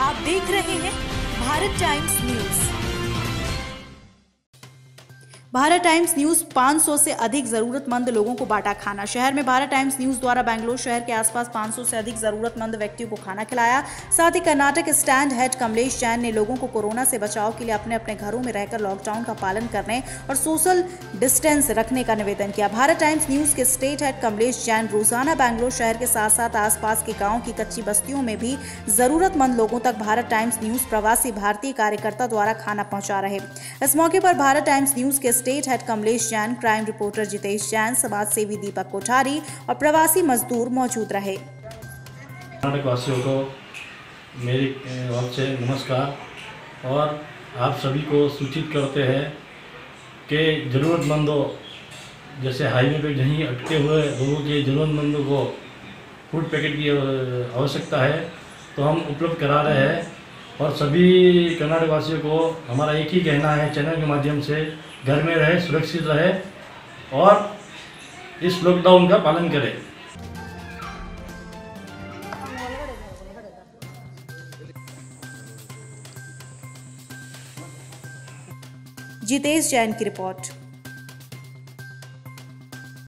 आप देख रहे हैं Bharat Times News. Bharat Times News 500 से अधिक जरूरतमंद लोगों को बांटा खाना। शहर में भारत टाइम्स न्यूज़ द्वारा बैंगलोर शहर के आसपास 500 से अधिक जरूरतमंद व्यक्तियों को खाना खिलाया। साथ ही कर्नाटक स्टैंड हेड कमलेश जैन ने लोगों को कोरोना से बचाव के लिए अपने अपने घरों में रहकर लॉकडाउन का पालन करने और सोशल डिस्टेंस रखने का निवेदन किया। भारत टाइम्स न्यूज़ के स्टेट हेड कमलेश जैन रोज़ाना बैंगलोर शहर के साथ साथ आसपास के गाँव की कच्ची बस्तियों में भी जरूरतमंद लोगों तक भारत टाइम्स न्यूज़ प्रवासी भारतीय कार्यकर्ता द्वारा खाना पहुँचा रहे। इस मौके पर भारत टाइम्स न्यूज़ के state head Kamlesh Jain, crime reporter Jitesh Jain समाज सेवी दीपक कोठारी और प्रवासी मजदूर मौजूद रहे। कर्नाटक वासियों को मेरी ओर से नमस्कार। और आप सभी को सूचित करते हैं कि ज़रूरतमंदों, जैसे हाईवे पे जहीं अटके हुए लोगों के ज़रूरतमंदों को फ़ूड पैकेट की आवश्यकता है तो हम उपलब्ध करा रहे हैं। और सभी कर्नाटक वासियों को हमारा एक ही कहना है, चैनल के माध्यम से घर में रहे, सुरक्षित रहे और इस लॉकडाउन का पालन करें। जितेश जैन की रिपोर्ट।